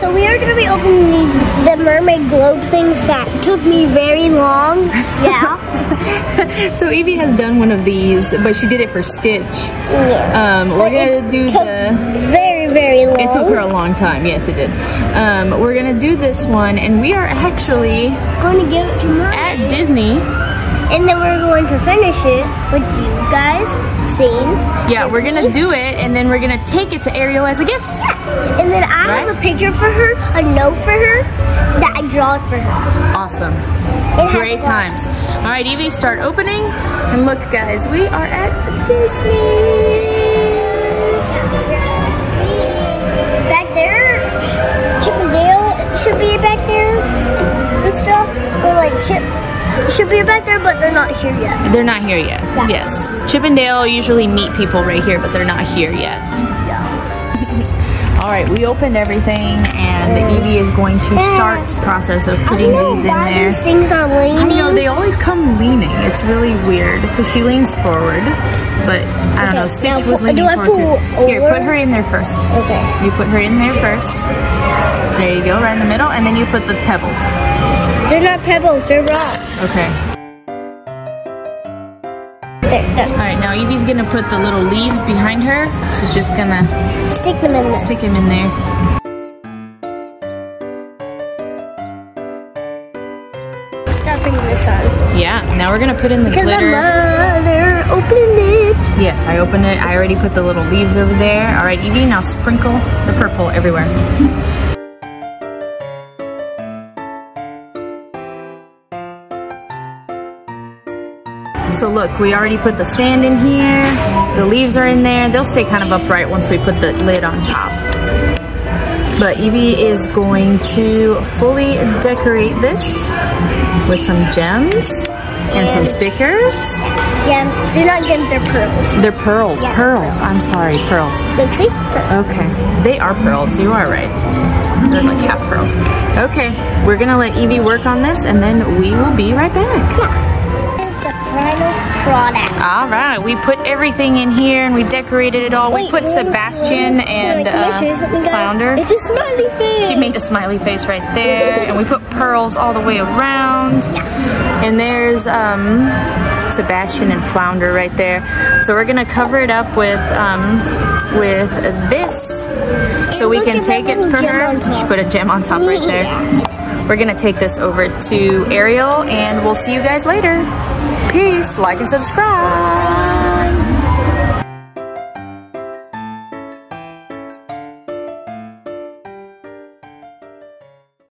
so we are going to be opening the mermaid globe things that took me very long. Yeah. so Evie has done one of these, but she did it for Stitch. yeah. Um, we're gonna do took the. very, very long. It took her a long time. Yes, it did. Um, we're gonna do this one, and we are actually going to give it to Mermaid. at Disney. And then we're going to finish it with you guys seeing. Yeah, we're gonna do it, and then we're gonna take it to Ariel as a gift. Yeah. And then I have a picture for her, a note for her that I draw for her. Awesome. Great times. All right, Evie, start opening. And look, guys, we are at Disney. Back there, Chip and Dale should be back there and stuff. Or like Chip should be back there, but they're not here yet. They're not here yet. Yeah. Yes. Chip and Dale usually meet people right here, but they're not here yet. Yeah. All right, we opened everything, and Evie is going to start the process of putting these in there. these things are leaning. I know, they always come leaning. It's really weird because she leans forward, but I don't Okay, know, now Stitch was pu- leaning do forward too. Here, put her in there first. okay. You put her in there first. There you go, right in the middle, and then you put the pebbles. They're not pebbles, they're rocks. Okay. There, there. All right, now Evie's gonna put the little leaves behind her. She's just gonna Stick them in there. stick them in there. Start bringing this on. Yeah, now we're gonna put in the Because glitter. mother opened it. Yes, I opened it. I already put the little leaves over there. All right, Evie, now sprinkle the purple everywhere. So look, we already put the sand in here. The leaves are in there. They'll stay kind of upright once we put the lid on top. But Evie is going to fully decorate this with some gems and some stickers. Gem. They're not gems, they're pearls. They're pearls, Yeah, pearls. I'm sorry, pearls. Look, see? Pearls. Okay, they are pearls. You are right. They're like half pearls. Okay, we're gonna let Evie work on this, and then we will be right back. This is the final product. All right, we put everything in here, and we decorated it all. we put wait, Sebastian wait, and wait, can I show you uh? Flounder. It's a smiley face. She made a smiley face right there, and we put pearls all the way around. Yeah. And there's um, Sebastian and Flounder right there. So we're gonna cover it up with um, with this, so we can take it from her. She put a gem on top right there. We're gonna take this over to Ariel, and we'll see you guys later. Peace. Like and subscribe.